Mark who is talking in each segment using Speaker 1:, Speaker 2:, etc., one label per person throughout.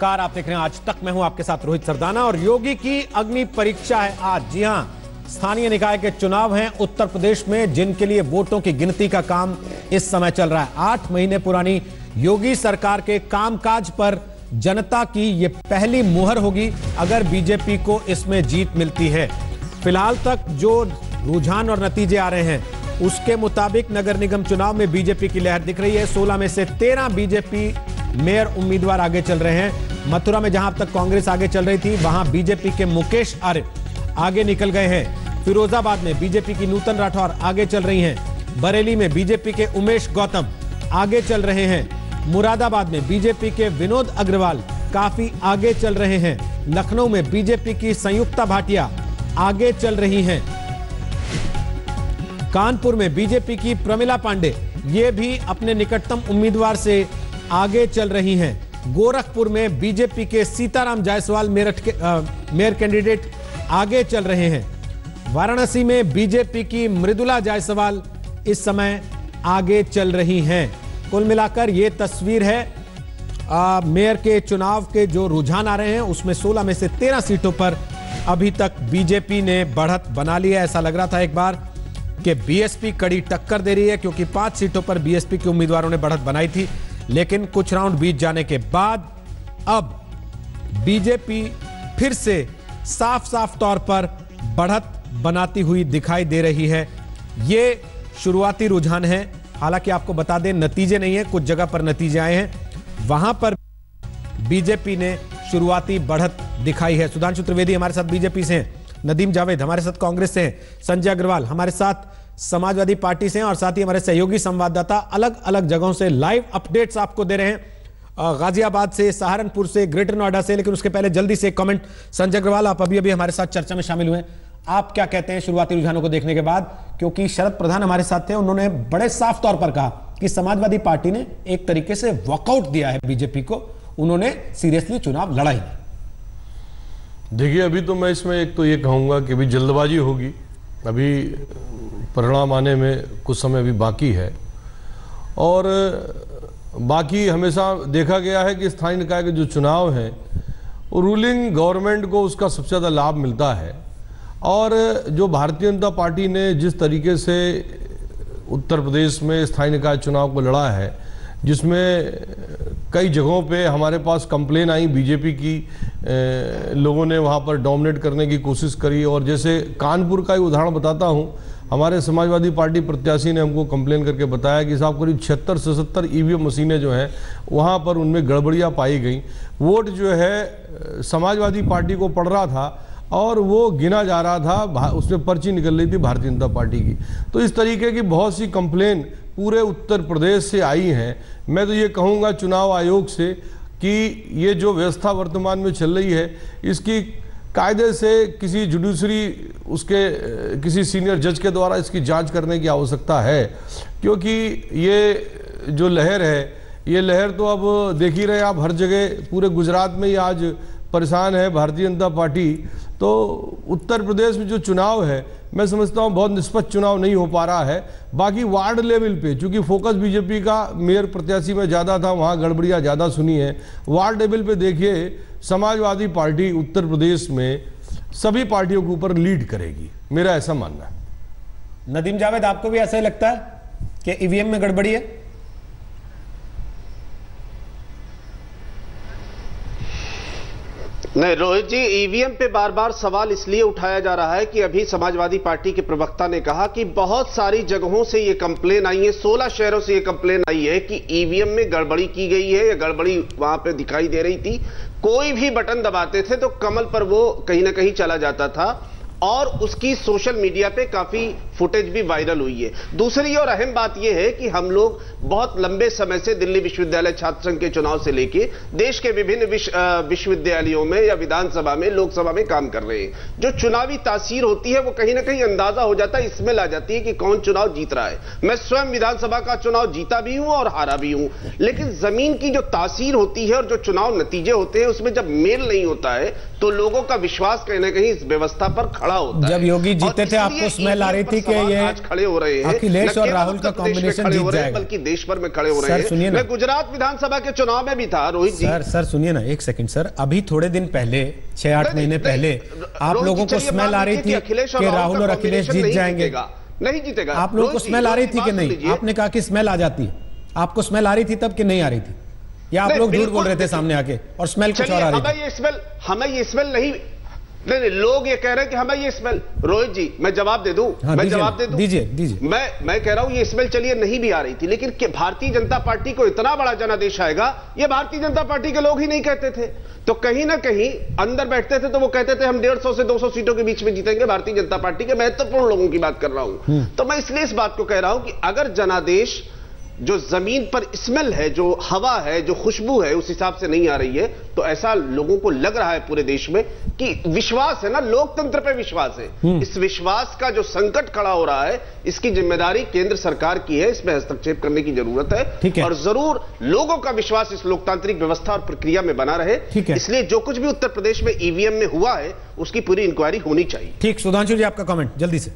Speaker 1: नमस्कार, आप देख रहे हैं आज तक मैं हूँ आपके साथ रोहित सरदाना और योगी की अग्नि परीक्षा है आज। जी हाँ, स्थानीय निकाय के चुनाव हैं उत्तर प्रदेश में, जिनके लिए वोटों की गिनती का काम इस समय चल रहा है। आठ महीने पुरानी योगी सरकार के कामकाज पर जनता की ये पहली मुहर होगी अगर बीजेपी को इसमें जीत मिलती है। फ़िलहाल तक जो रुझान और नतीजे आ रहे हैं, उसके मुताबिक नगर निगम चुनाव में बीजेपी की लहर दिख रही है। 16 में से 13 बीजेपी मेयर उम्मीदवार आगे चल रहे हैं। मथुरा में जहाँ अब तक कांग्रेस आगे चल रही थी, वहाँ बीजेपी के मुकेश आर्य आगे निकल गए हैं। फिरोजाबाद में बीजेपी की नूतन राठौर आगे चल रही हैं। बरेली में बीजेपी के उमेश गौतम आगे चल रहे हैं। मुरादाबाद में बीजेपी के विनोद अग्रवाल काफ़ी आगे चल रहे हैं। लखनऊ में बीजेपी की संयुक्ता भाटिया आगे चल रही हैं। कानपुर में बीजेपी की प्रमिला पांडे, ये भी अपने निकटतम उम्मीदवार से आगे चल रही हैं। गोरखपुर में बीजेपी के सीताराम जायसवाल मेरठ के मेयर कैंडिडेट आगे चल रहे हैं। वाराणसी में बीजेपी की मृदुला जायसवाल इस समय आगे चल रही हैं। कुल मिलाकर ये तस्वीर है मेयर के चुनाव के जो रुझान आ रहे हैं, उसमें 16 में से 13 सीटों पर अभी तक बीजेपी ने बढ़त बना लिया ऐसा लग रहा था एक बार कि बीएसपी कड़ी टक्कर दे रही है, क्योंकि पाँच सीटों पर बीएसपी के उम्मीदवारों ने बढ़त बनाई थी। लेकिन कुछ राउंड बीत जाने के बाद, अब बीजेपी फिर से साफ़ साफ़ तौर पर बढ़त बनाती हुई दिखाई दे रही है। ये शुरुआती रुझान है। हालाँकि आपको बता दें, नतीजे नहीं है, कुछ जगह पर नतीजे आए हैं। वहाँ पर बीजेपी ने शुरुआती बढ़त दिखाई है। सुधांशु त्रिवेदी हमारे साथ बीजेपी से हैं। नदीम जावेद हमारे साथ कांग्रेस से हैं। संजय अग्रवाल हमारे साथ समाजवादी पार्टी से हैं और साथ ही हमारे सहयोगी संवाददाता अलग अलग जगहों से लाइव अपडेट्स आपको दे रहे हैं। गाजियाबाद से, सहारनपुर से, ग्रेटर नोएडा से, लेकिन उसके पहले जल्दी से कमेंट संजय अग्रवाल, आप अभी अभी हमारे साथ चर्चा में शामिल हुए आप क्या कहते हैं शुरुआती रुझानों को देखने के बाद? क्योंकि शरद प्रधान हमारे साथ थे, उन्होंने बड़े साफ़ तौर पर कहा कि समाजवादी पार्टी ने एक तरीके से वॉकआउट दिया है बीजेपी को। उन्होंने सीरियसली चुनाव लड़ा ही
Speaker 2: देखिए, अभी तो मैं इसमें एक तो ये कहूँगा कि अभी जल्दबाजी होगी। अभी परिणाम आने में कुछ समय अभी बाकी है। और बाकी हमेशा देखा गया है कि स्थानीय निकाय के जो चुनाव हैं रूलिंग गवर्नमेंट को उसका सबसे ज़्यादा लाभ मिलता है। और जो भारतीय जनता पार्टी ने जिस तरीके से उत्तर प्रदेश में स्थानीय निकाय चुनाव को लड़ा है, जिसमें कई जगहों पे हमारे पास कंप्लेन आई बीजेपी की ए, लोगों ने वहाँ पर डोमिनेट करने की कोशिश करी और जैसे कानपुर का ही उदाहरण बताता हूँ हमारे समाजवादी पार्टी प्रत्याशी ने हमको कंप्लेन करके बताया कि साहब करीब छिहत्तर से सत्तर ई मशीनें जो हैं वहाँ पर उनमें गड़बड़ियाँ पाई गई। वोट जो है समाजवादी पार्टी को पड़ रहा था और वो गिना जा रहा था उसमें पर्ची निकल रही थी भारतीय जनता पार्टी की। तो इस तरीके की बहुत सी कंप्लेन पूरे उत्तर प्रदेश से आई हैं। मैं तो ये कहूँगा चुनाव आयोग से कि ये जो व्यवस्था वर्तमान में चल रही है, इसकी कायदे से किसी जुडिशरी उसके, किसी सीनियर जज के द्वारा इसकी जाँच करने की आवश्यकता है। क्योंकि ये जो लहर है, ये लहर तो अब देख ही रहे आप, हर जगह पूरे गुजरात में ही आज परेशान है भारतीय जनता पार्टी। तो उत्तर प्रदेश में जो चुनाव है, मैं समझता हूँ बहुत निष्पक्ष चुनाव नहीं हो पा रहा है। बाकी वार्ड लेवल पे, चूँकि फोकस बीजेपी का मेयर प्रत्याशी में ज़्यादा था, वहाँ गड़बड़ियाँ ज़्यादा सुनी है। वार्ड लेवल पे देखिए, समाजवादी पार्टी उत्तर प्रदेश में सभी पार्टियों के ऊपर लीड करेगी। मेरा ऐसा मानना है।
Speaker 1: नदीम जावेद, आपको भी ऐसा ही लगता है कि ईवीएम में गड़बड़ी है?
Speaker 3: नहीं, रोहित जी ईवीएम पे बार बार सवाल इसलिए उठाया जा रहा है कि अभी समाजवादी पार्टी के प्रवक्ता ने कहा कि बहुत सारी जगहों से ये कंप्लेन आई है 16 शहरों से ये कंप्लेन आई है कि ईवीएम में गड़बड़ी की गई है, या गड़बड़ी वहाँ पे दिखाई दे रही थी। कोई भी बटन दबाते थे तो कमल पर वो कहीं ना कहीं चला जाता था। और उसकी सोशल मीडिया पे काफ़ी फुटेज भी वायरल हुई है। दूसरी और अहम बात यह है कि हम लोग बहुत लंबे समय से दिल्ली विश्वविद्यालय छात्र संघ के चुनाव से लेके देश के विभिन्न विश्वविद्यालयों में या विधानसभा में, लोकसभा में काम कर रहे हैं। जो चुनावी तासीर होती है, वो कहीं ना कहीं अंदाज़ा हो जाता है, इसमें ला जाती है कि कौन चुनाव जीत रहा है। मैं स्वयं विधानसभा का चुनाव जीता भी हूँ और हारा भी हूँ। लेकिन ज़मीन की जो तासीर होती है और जो चुनाव नतीजे होते हैं, उसमें जब मेल नहीं होता है तो लोगों का विश्वास कहीं ना कहीं इस व्यवस्था पर खड़ा खड़ा होता
Speaker 1: जब योगी जीते थे, आपको स्मेल आ रही थी कि ये
Speaker 3: आज खड़े हो रहे हैं।
Speaker 1: अखिलेश और राहुल का कॉम्बिनेशन जीत जाएगा।
Speaker 3: बल्कि देश भर में खड़े हो रहे
Speaker 1: सुनिए
Speaker 3: हैं मैं गुजरात विधानसभा के चुनाव में भी था रोहित जी।
Speaker 1: सर सर सुनिए ना एक सेकंड सर। अभी थोड़े दिन पहले छह आठ महीने पहले आप लोगों को स्मेल आ रही थी
Speaker 3: कि अखिलेश
Speaker 1: राहुल और अखिलेश जीत जाएँगे।
Speaker 3: नहीं जीतेगा।
Speaker 1: आप लोगों को स्मेल आ रही थी कि नहीं? आपने कहा कि स्मेल आ जाती है। आपको स्मेल आ रही थी तब कि नहीं आ रही थी? या आप लोग झूठ बोल रहे थे सामने आके और स्मेल कुछ और आ रही
Speaker 3: हमें ये स्मेल हमें ये स्मेल नहीं नहीं नहीं लोग ये कह रहे हैं कि हमें ये स्मेल रोहित जी मैं जवाब दे दूँ?
Speaker 1: हाँ,
Speaker 3: मैं जवाब दे दूँ?
Speaker 1: दीजिए, दीजिए।
Speaker 3: मैं मैं कह रहा हूँ ये स्मेल चलिए नहीं भी आ रही थी लेकिन भारतीय जनता पार्टी को इतना बड़ा जनादेश आएगा ये भारतीय जनता पार्टी के लोग ही नहीं कहते थे। तो कहीं ना कहीं अंदर बैठते थे तो वो कहते थे हम डेढ़ सौ से दो सौ सीटों के बीच में जीतेंगे भारतीय जनता पार्टी के महत्वपूर्ण लोगों की बात कर रहा हूँ। तो मैं इसलिए इस बात को कह रहा हूँ कि अगर जनादेश जो ज़मीन पर स्मेल है जो हवा है जो खुशबू है उस हिसाब से नहीं आ रही है। तो ऐसा लोगों को लग रहा है पूरे देश में कि विश्वास है ना लोकतंत्र पे विश्वास है। इस विश्वास का जो संकट खड़ा हो रहा है इसकी ज़िम्मेदारी केंद्र सरकार की है इसमें हस्तक्षेप करने की ज़रूरत है।
Speaker 1: है।
Speaker 3: और ज़रूर लोगों का विश्वास इस लोकतांत्रिक व्यवस्था और प्रक्रिया में बना रहे। इसलिए जो कुछ भी उत्तर प्रदेश में ईवीएम में हुआ है उसकी पूरी इंक्वायरी होनी चाहिए।
Speaker 1: ठीक सुधांशु जी आपका कमेंट जल्दी से।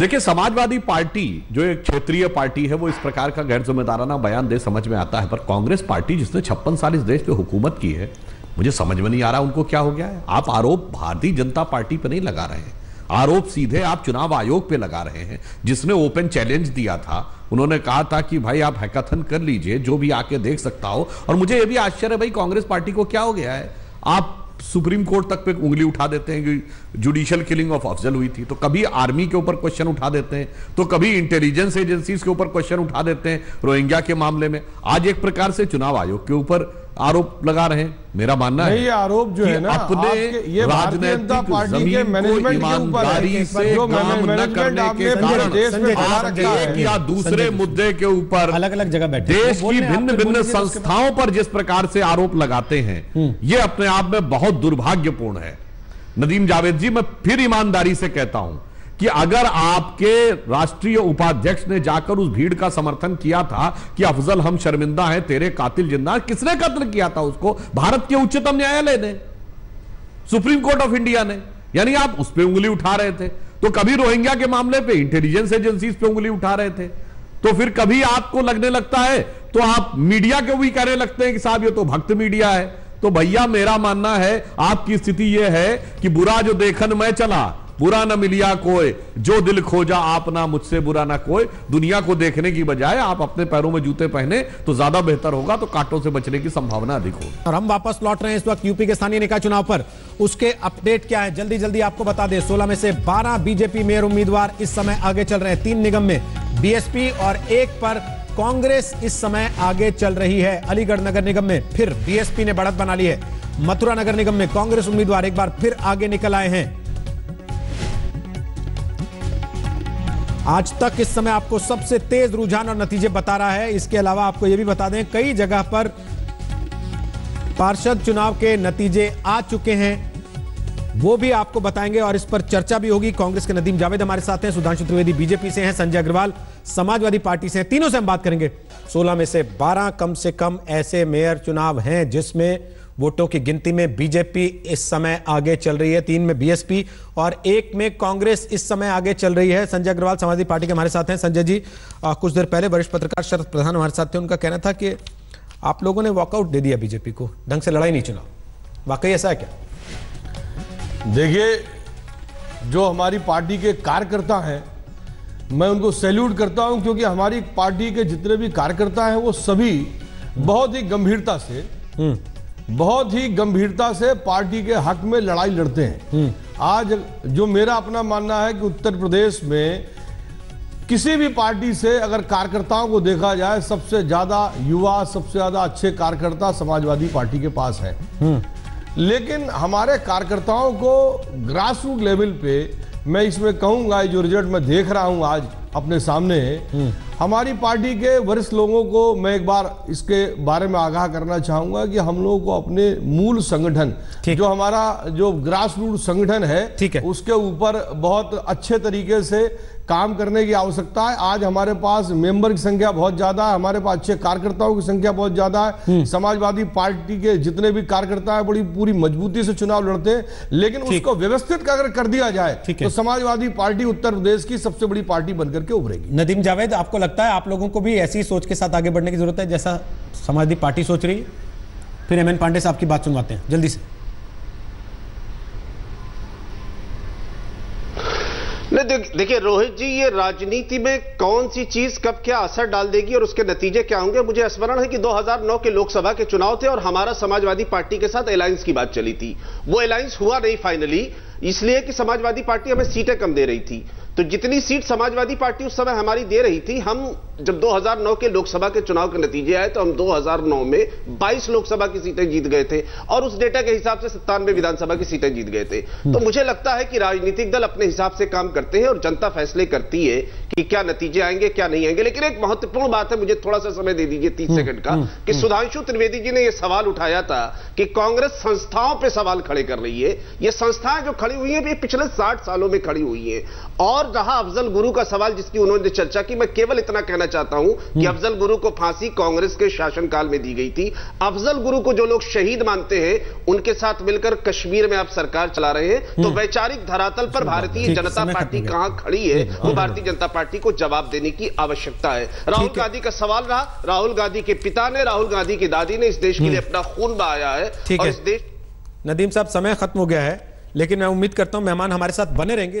Speaker 4: देखिए, समाजवादी पार्टी, जो एक क्षेत्रीय पार्टी है, वो इस प्रकार का गैर जिम्मेदाराना बयान दे समझ में आता है। पर कांग्रेस पार्टी, जिसने छप्पन साल इस देश पे हुकूमत की है, मुझे समझ में नहीं आ रहा उनको क्या हो गया है। आप आरोप भारतीय जनता पार्टी पे नहीं लगा रहे हैं। आरोप सीधे आप चुनाव आयोग पे लगा रहे हैं। जिसने ओपन चैलेंज दिया था, उन्होंने कहा था कि भाई आप हैकाथन कर लीजिए, जो भी आके देख सकता हो। और मुझे यह भी आश्चर्य भाई कांग्रेस पार्टी को क्या हो गया है? आप सुप्रीम कोर्ट तक पे उंगली उठा देते हैं कि जुडिशियल किलिंग ऑफ़ अफजल हुई थी। तो कभी आर्मी के ऊपर क्वेश्चन उठा देते हैं तो कभी इंटेलिजेंस एजेंसीज के ऊपर क्वेश्चन उठा देते हैं रोहिंग्या के मामले में। आज एक प्रकार से चुनाव आयोग के ऊपर आरोप लगा रहे हैं। मेरा मानना है
Speaker 2: ये आरोप जो है ना,
Speaker 4: अपने
Speaker 2: ये भारतीय
Speaker 4: राजनीतिक
Speaker 2: पार्टी के
Speaker 4: ज़मीन को
Speaker 2: मैनेजमेंट के
Speaker 4: ईमानदारी से काम न करने के कारण एक या दूसरे मुद्दे के ऊपर
Speaker 1: अलग अलग जगह बैठे।
Speaker 4: देश की भिन्न भिन्न। संस्थाओं पर जिस प्रकार से आरोप लगाते हैं ये अपने आप में बहुत दुर्भाग्यपूर्ण है। नदीम जावेद जी मैं फिर ईमानदारी से कहता हूँ कि अगर आपके राष्ट्रीय उपाध्यक्ष ने जाकर उस भीड़ का समर्थन किया था कि अफजल हम शर्मिंदा हैं, तेरे कातिल ज़िंदा किसने कत्ल किया था उसको? भारत के उच्चतम न्यायालय ने, सुप्रीम कोर्ट ऑफ़ इंडिया ने। यानी आप उस पर उंगली उठा रहे थे। तो कभी रोहिंग्या के मामले पे, इंटेलिजेंस एजेंसीज पे उंगली उठा रहे थे। तो फिर कभी आपको लगने लगता है तो आप मीडिया को भी कहने लगते हैं कि साहब ये तो भक्त मीडिया है। तो भैया, मेरा मानना है, आपकी स्थिति यह है कि बुरा जो देखन मैं चला बुरा न मिलिया कोई जो दिल खोजा आप ना, मुझसे बुरा ना कोई दुनिया को देखने की बजाय आप अपने पैरों में जूते पहने तो ज़्यादा बेहतर होगा तो कांटों से बचने की संभावना अधिक होगी।
Speaker 1: और हम वापस लौट रहे हैं इस वक्त यूपी के स्थानीय निकाय चुनाव पर। उसके अपडेट क्या है? जल्दी जल्दी आपको बता दें। 16 में से 12 बीजेपी मेयर उम्मीदवार इस समय आगे चल रहे हैं। तीन निगम में बीएसपी और एक पर कांग्रेस इस समय आगे चल रही है। अलीगढ़ नगर निगम में फिर बीएसपी ने बढ़त बना ली है। मथुरा नगर निगम में कांग्रेस उम्मीदवार एक बार फिर आगे निकल आए हैं। आज तक इस समय आपको सबसे तेज रुझान और नतीजे बता रहा है। इसके अलावा आपको यह भी बता दें, कई जगह पर पार्षद चुनाव के नतीजे आ चुके हैं। वो भी आपको बताएँगे और इस पर चर्चा भी होगी। कांग्रेस के नदीम जावेद हमारे साथ हैं, सुधांशु त्रिवेदी बीजेपी से हैं, संजय अग्रवाल समाजवादी पार्टी से हैं। तीनों से हम बात करेंगे। 16 में से 12 कम से कम ऐसे मेयर चुनाव हैं जिसमें वोटों की गिनती में बीजेपी इस समय आगे चल रही है तीन में बीएसपी और एक में कांग्रेस इस समय आगे चल रही है। संजय अग्रवाल समाजवादी पार्टी के हमारे साथ हैं। संजय जी आ, कुछ देर पहले वरिष्ठ पत्रकार शरद प्रधान हमारे साथ थे। उनका कहना था कि आप लोगों ने वॉकआउट दे दिया बीजेपी को ढंग से लड़ाई नहीं चुनाव। वाकई ऐसा है क्या?
Speaker 2: देखिए जो हमारी पार्टी के कार्यकर्ता हैं मैं उनको सैल्यूट करता हूँ क्योंकि हमारी पार्टी के जितने भी कार्यकर्ता हैं वो सभी बहुत ही गंभीरता से बहुत ही गंभीरता से पार्टी के हक में लड़ाई लड़ते हैं। आज जो मेरा अपना मानना है कि उत्तर प्रदेश में किसी भी पार्टी से अगर कार्यकर्ताओं को देखा जाए सबसे ज़्यादा युवा सबसे ज़्यादा अच्छे कार्यकर्ता समाजवादी पार्टी के पास है। लेकिन हमारे कार्यकर्ताओं को ग्रास रूट लेवल पे मैं इसमें कहूँगा जो रिज़ल्ट मैं देख रहा हूँ आज अपने सामने हमारी पार्टी के वरिष्ठ लोगों को मैं एक बार इसके बारे में आगाह करना चाहूँगा कि हम लोगों को अपने मूल संगठन जो हमारा जो ग्रास रूट संगठन है
Speaker 1: ठीक है।
Speaker 2: उसके ऊपर बहुत अच्छे तरीके से काम करने की आवश्यकता है। आज हमारे पास मेंबर की संख्या बहुत ज़्यादा है हमारे पास अच्छे कार्यकर्ताओं की संख्या बहुत ज़्यादा है। समाजवादी पार्टी के जितने भी कार्यकर्ता है बड़ी पूरी मजबूती से चुनाव लड़ते हैं लेकिन उसको व्यवस्थित अगर कर दिया जाए तो समाजवादी पार्टी उत्तर प्रदेश की सबसे बड़ी पार्टी बनकर के उभरेगी।
Speaker 1: नदीम जावेद आपको लगता है आप लोगों को भी ऐसी सोच के साथ आगे बढ़ने की ज़रूरत है जैसा समाजवादी पार्टी सोच रही है? फिर एम एन पांडे साहब की बात सुनवाते हैं। जल्दी से।
Speaker 3: देखिए, रोहित जी, ये राजनीति में कौन सी चीज़ कब क्या असर डाल देगी और उसके नतीजे क्या होंगे? मुझे स्मरण है कि 2009 के लोकसभा के चुनाव थे और हमारा समाजवादी पार्टी के साथ अलायंस की बात चली थी। वो अलायंस हुआ नहीं फाइनली इसलिए कि समाजवादी पार्टी हमें सीटें कम दे रही थी। तो जितनी सीट समाजवादी पार्टी उस समय हमारी दे रही थी हम जब 2009 के लोकसभा के चुनाव के नतीजे आए तो हम 2009 में 22 लोकसभा की सीटें जीत गए थे और उस डेटा के हिसाब से सत्तानवे विधानसभा की सीटें जीत गए थे। तो मुझे लगता है कि राजनीतिक दल अपने हिसाब से काम करते हैं और जनता फैसले करती है कि क्या नतीजे आएँगे क्या नहीं आएँगे। लेकिन एक महत्वपूर्ण बात है मुझे थोड़ा सा समय दे दीजिए तीस सेकंड का कि सुधांशु त्रिवेदी जी ने यह सवाल उठाया था कि कांग्रेस संस्थाओं पर सवाल खड़े कर रही है। ये संस्थाएँ जो खड़ी हुई हैं पिछले साठ सालों में खड़ी हुई है। और जहाँ अफजल गुरु का सवाल जिसकी उन्होंने चर्चा की मैं केवल इतना कहना चाहता हूँ कि अफजल गुरु को फांसी कांग्रेस के शासनकाल में दी गई थी। अफजल गुरु को जो लोग शहीद मानते हैं उनके साथ मिलकर कश्मीर में आप सरकार चला रहे हैं। तो वैचारिक धरातल पर भारतीय जनता पार्टी कहाँ खड़ी है वो भारतीय जनता पार्टी को जवाब देने की आवश्यकता है। राहुल गांधी का सवाल रहा। राहुल गांधी के पिता ने राहुल गांधी की दादी ने इस देश के लिए अपना खून बहाया है और इस देश
Speaker 1: नदीम साहब समय खत्म हो गया है लेकिन मैं उम्मीद करता हूँ मेहमान हमारे साथ बने रहेंगे